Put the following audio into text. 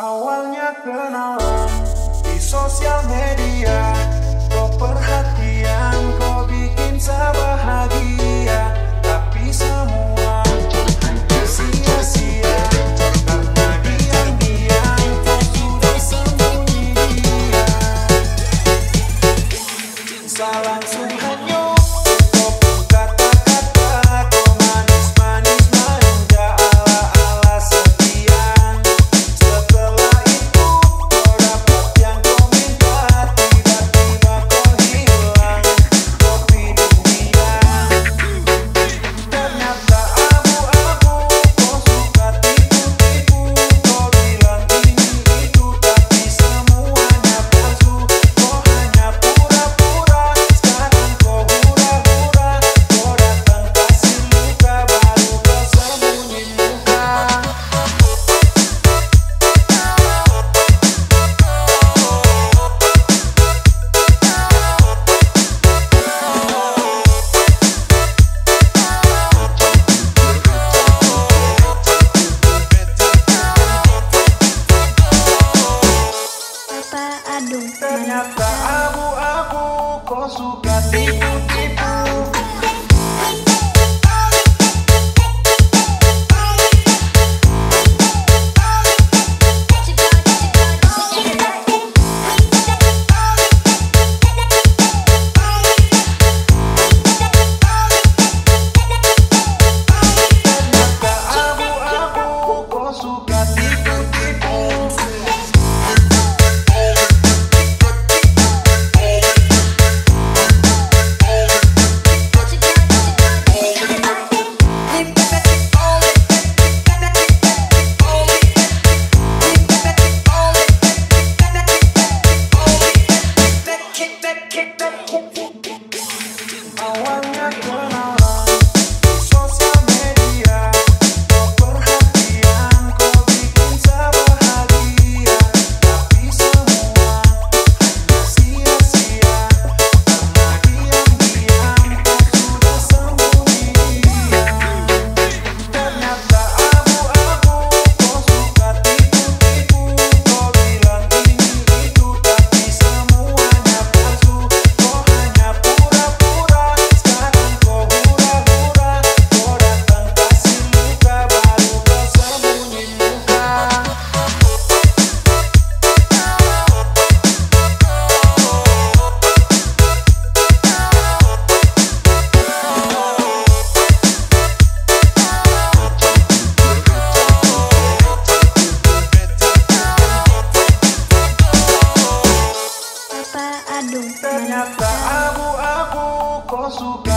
Awalnya kenalan di sosial media. Kau perhatian, kau bikin saya bahagia Tapi semua hanya sia-sia Karena diam-diam kau sudah sembunyi. Dia langsung hanyut nosso caminho. ternyata aku aku kau suka